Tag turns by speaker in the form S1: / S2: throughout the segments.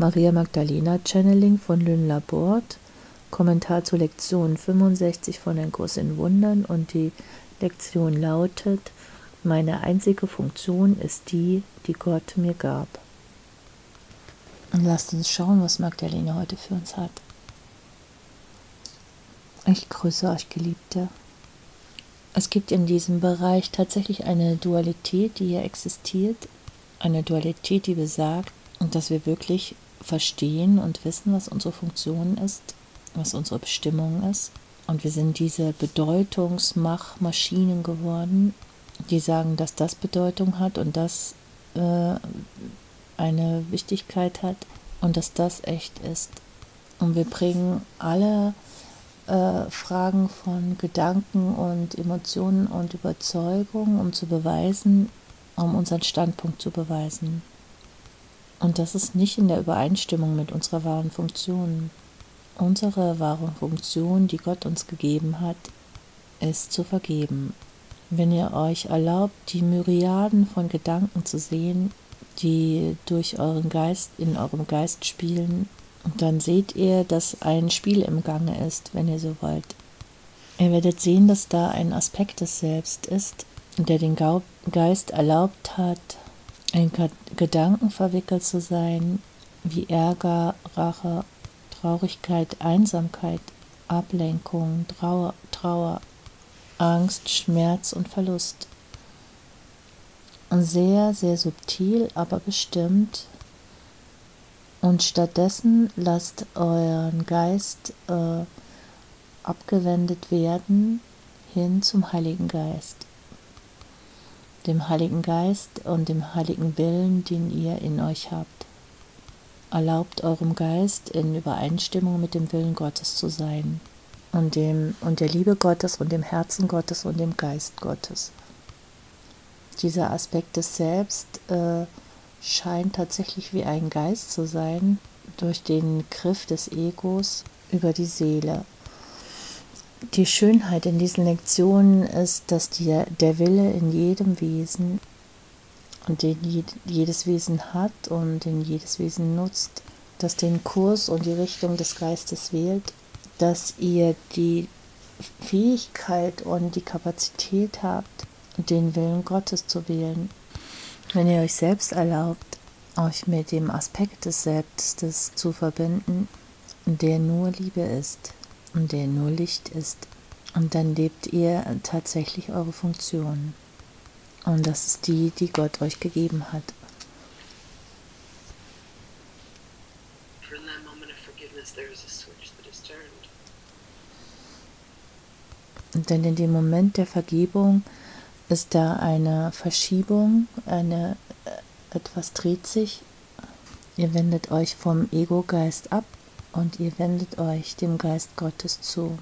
S1: Maria Magdalena Channeling von Lynn Laborde, Kommentar zur Lektion 65 von Ein Kurs in Wundern und die Lektion lautet, meine einzige Funktion ist die, die Gott mir gab. Und lasst uns schauen, was Magdalena heute für uns hat. Ich grüße euch, Geliebte. Es gibt in diesem Bereich tatsächlich eine Dualität, die hier existiert. Eine Dualität, die besagt, dass wir wirklich verstehen und wissen, was unsere Funktion ist, was unsere Bestimmung ist. Und wir sind diese Bedeutungsmachmaschinen geworden, die sagen, dass das Bedeutung hat und das äh, eine Wichtigkeit hat und dass das echt ist. Und wir bringen alle äh, Fragen von Gedanken und Emotionen und Überzeugungen, um zu beweisen, um unseren Standpunkt zu beweisen. Und das ist nicht in der Übereinstimmung mit unserer wahren Funktion. Unsere wahre Funktion, die Gott uns gegeben hat, ist zu vergeben. Wenn ihr euch erlaubt, die Myriaden von Gedanken zu sehen, die durch euren Geist in eurem Geist spielen, dann seht ihr, dass ein Spiel im Gange ist, wenn ihr so wollt. Ihr werdet sehen, dass da ein Aspekt des Selbst ist, der den Geist erlaubt hat, in Gedanken verwickelt zu sein, wie Ärger, Rache, Traurigkeit, Einsamkeit, Ablenkung, Trauer, Trauer, Angst, Schmerz und Verlust. Sehr, sehr subtil, aber bestimmt. Und stattdessen lasst euren Geist äh, abgewendet werden hin zum Heiligen Geist dem Heiligen Geist und dem heiligen Willen, den ihr in euch habt. Erlaubt eurem Geist in Übereinstimmung mit dem Willen Gottes zu sein und, dem, und der Liebe Gottes und dem Herzen Gottes und dem Geist Gottes. Dieser Aspekt des Selbst äh, scheint tatsächlich wie ein Geist zu sein, durch den Griff des Egos über die Seele die Schönheit in diesen Lektionen ist, dass die, der Wille in jedem Wesen und den jedes Wesen hat und den jedes Wesen nutzt, dass den Kurs und die Richtung des Geistes wählt, dass ihr die Fähigkeit und die Kapazität habt, den Willen Gottes zu wählen. Wenn ihr euch selbst erlaubt, euch mit dem Aspekt des Selbstes zu verbinden, der nur Liebe ist und der nur Licht ist. Und dann lebt ihr tatsächlich eure Funktion. Und das ist die, die Gott euch gegeben hat. Denn in dem Moment der Vergebung ist da eine Verschiebung, eine, äh, etwas dreht sich. Ihr wendet euch vom Ego-Geist ab und ihr wendet euch dem Geist Gottes zu.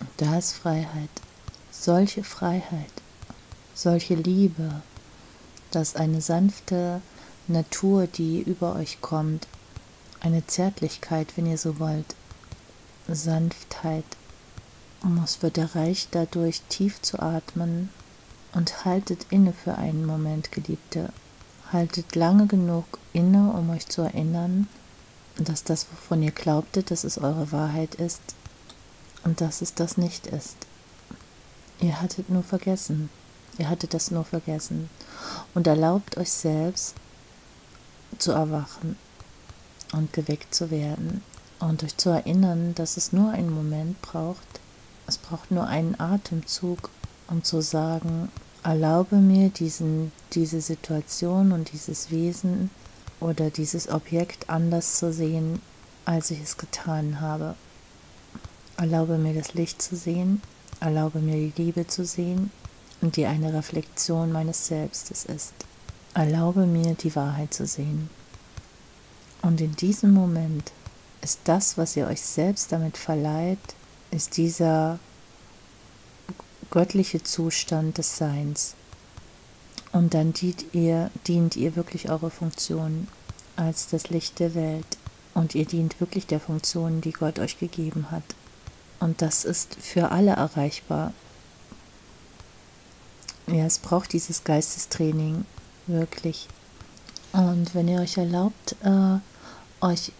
S1: Und da ist Freiheit, solche Freiheit, solche Liebe, dass eine sanfte Natur, die über euch kommt, eine Zärtlichkeit, wenn ihr so wollt, Sanftheit. Und es wird erreicht, dadurch tief zu atmen und haltet inne für einen Moment, Geliebte. Haltet lange genug inne, um euch zu erinnern, dass das, wovon ihr glaubtet, dass es eure Wahrheit ist und dass es das nicht ist. Ihr hattet nur vergessen. Ihr hattet das nur vergessen. Und erlaubt euch selbst zu erwachen und geweckt zu werden und euch zu erinnern, dass es nur einen Moment braucht. Es braucht nur einen Atemzug, um zu sagen, erlaube mir diesen, diese Situation und dieses Wesen oder dieses Objekt anders zu sehen, als ich es getan habe. Erlaube mir das Licht zu sehen, erlaube mir die Liebe zu sehen und die eine Reflexion meines Selbstes ist. Erlaube mir die Wahrheit zu sehen. Und in diesem Moment ist das, was ihr euch selbst damit verleiht, ist dieser göttliche Zustand des Seins. Und dann dient ihr, dient ihr wirklich eure Funktion als das Licht der Welt. Und ihr dient wirklich der Funktion, die Gott euch gegeben hat. Und das ist für alle erreichbar. Ja, es braucht dieses Geistestraining wirklich. Und wenn ihr euch erlaubt, äh, euch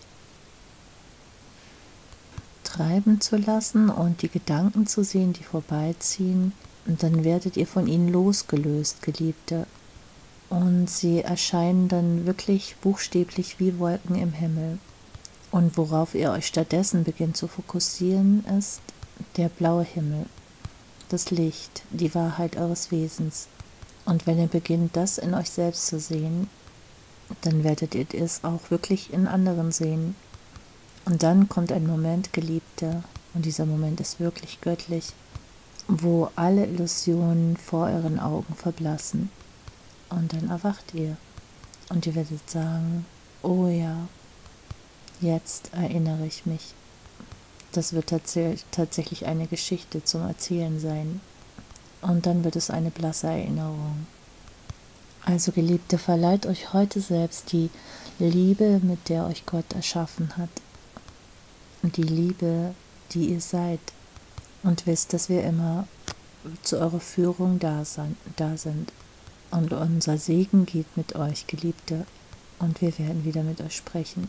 S1: treiben zu lassen und die Gedanken zu sehen, die vorbeiziehen. Und dann werdet ihr von ihnen losgelöst, Geliebte. Und sie erscheinen dann wirklich buchstäblich wie Wolken im Himmel. Und worauf ihr euch stattdessen beginnt zu fokussieren, ist der blaue Himmel, das Licht, die Wahrheit eures Wesens. Und wenn ihr beginnt, das in euch selbst zu sehen, dann werdet ihr es auch wirklich in anderen sehen. Und dann kommt ein Moment, Geliebte, und dieser Moment ist wirklich göttlich, wo alle Illusionen vor euren Augen verblassen. Und dann erwacht ihr. Und ihr werdet sagen, oh ja, jetzt erinnere ich mich. Das wird tats tatsächlich eine Geschichte zum Erzählen sein. Und dann wird es eine blasse Erinnerung. Also Geliebte, verleiht euch heute selbst die Liebe, mit der euch Gott erschaffen hat. Die Liebe, die ihr seid. Und wisst, dass wir immer zu eurer Führung da sind. Und unser Segen geht mit euch, Geliebte. Und wir werden wieder mit euch sprechen.